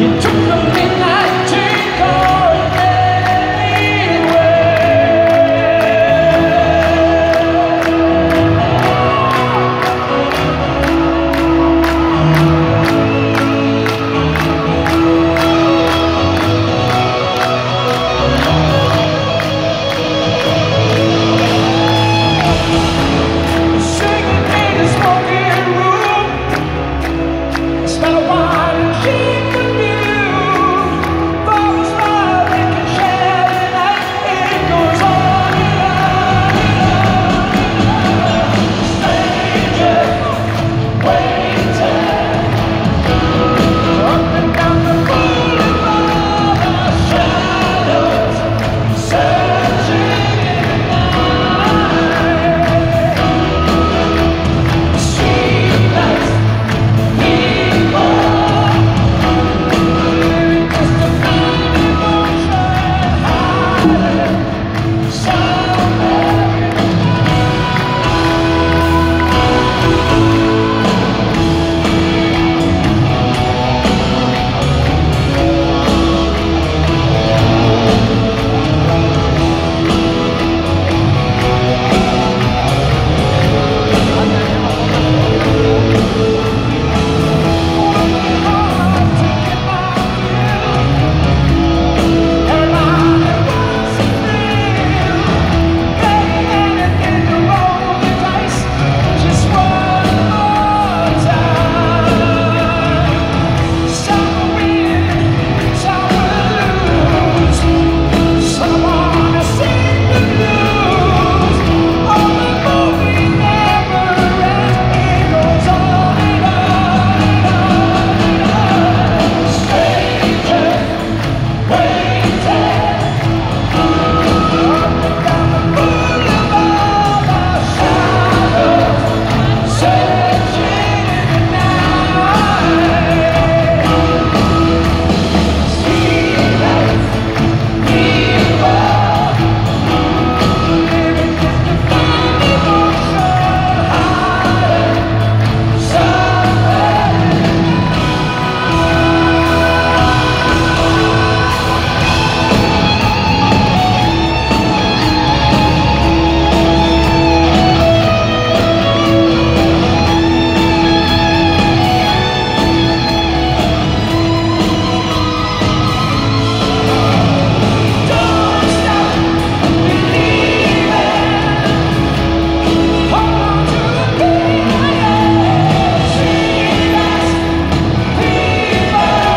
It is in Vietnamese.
nhìn chung lòng em lại